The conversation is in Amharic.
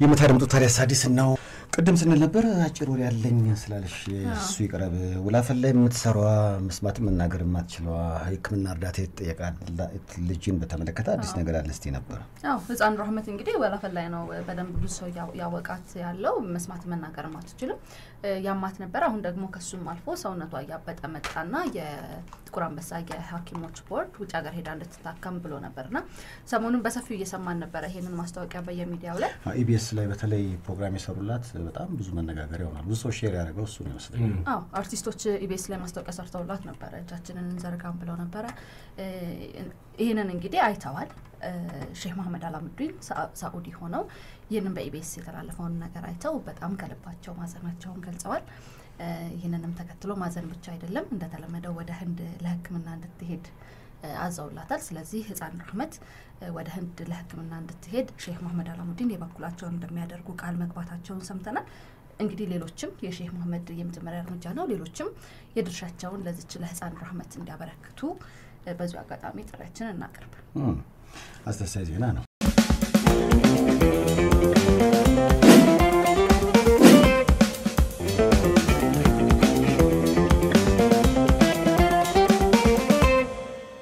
የምታደምጡት ታዲያስ አዲስ ነው። ቅድም ስንል ነበር አጭር ወሬ ያለኝ ስላለሽ እሱ ይቅረብ። ውላፈን ላይ የምትሰሯ መስማት መናገር የማትችለዋ ሕክምና እርዳታ የተጠየቃት ልጅን በተመለከተ አዲስ ነገር አለ እስቲ ነበር። አዎ ህፃን ራህመት እንግዲህ ወላፈን ላይ ነው በደንብ ብዙ ሰው ያወቃት ያለው መስማት መናገር አትችልም። ያማት ነበር። አሁን ደግሞ ከሱም አልፎ ሰውነቷ እያበጠ መጣና የጥቁር አንበሳ የሐኪሞች ቦርድ ውጭ ሀገር ሄዳ እንድትታከም ብሎ ነበርና ሰሞኑን በሰፊው እየሰማን ነበረ ይሄንን ማስታወቂያ በየሚዲያው ላይ ኢቢኤስ ላይ በተለይ ፕሮግራም የሰሩላት በጣም ብዙ መነጋገሪያ ይሆናል። ብዙ ሰው share ያደረገው እሱ ነው ይመስለኛል። አዎ አርቲስቶች ኢቢኤስ ላይ ማስታወቂያ ሰርተውላት ነበረ። እጃችንን እንዘርጋም ብለው ነበረ። ይህንን እንግዲህ አይተዋል። ሼህ መሐመድ አላሙዲን ሳኡዲ ሆነው ይህንን በኢቢኤስ የተላለፈውን ነገር አይተው በጣም ከልባቸው ማዘናቸውን ገልጸዋል። ይህንንም ተከትሎ ማዘን ብቻ አይደለም እንደተለመደው ወደ ህንድ ለሕክምና እንድትሄድ አዘውላታል። ስለዚህ ህፃን ራህመት ወደ ህንድ ለሕክምና እንድትሄድ ሼህ መሐመድ አላሙዲን የበኩላቸውን እንደሚያደርጉ ቃል መግባታቸውን ሰምተናል። እንግዲህ ሌሎችም የሼህ መሐመድ የመጀመሪያ እርምጃ ነው። ሌሎችም የድርሻቸውን ለዚች ለህፃን ራህመት እንዲያበረክቱ በዚሁ አጋጣሚ ጥሪያችንን እናቅርብ። አስደሳች ዜና ነው።